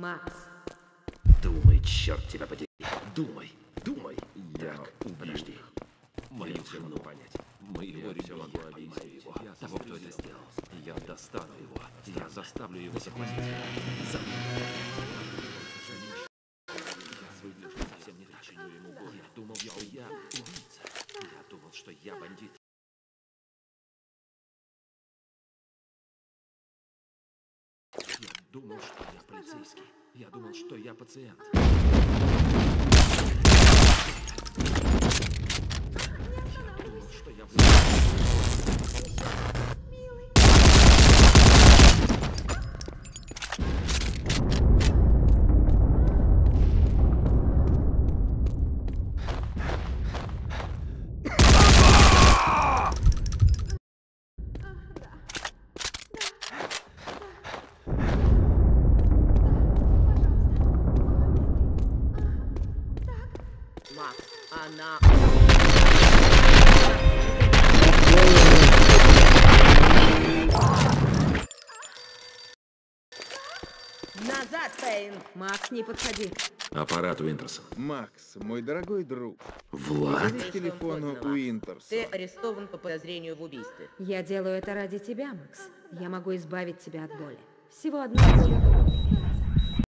Макс, Думай, черт тебя подери. Думай, думай. Так, подожди. Мою жену понять. Моего ребенка обидеть его. Того, кто это сделал. Я достану его. Я заставлю его заплатить. За... Я выгляжу совсем не причиню ему боль. Я думал, что я убийца. Я думал, что я бандит. Думал, что я полицейский. Я думал, что я пациент. Макс, она... Назад, Пейн! Макс, не подходи. Аппарат Уинтерсон. Макс, мой дорогой друг, Влад? к телефону Макс. Ты арестован по подозрению в убийстве. Я делаю это ради тебя, Макс. Я могу избавить тебя от боли. Всего одна.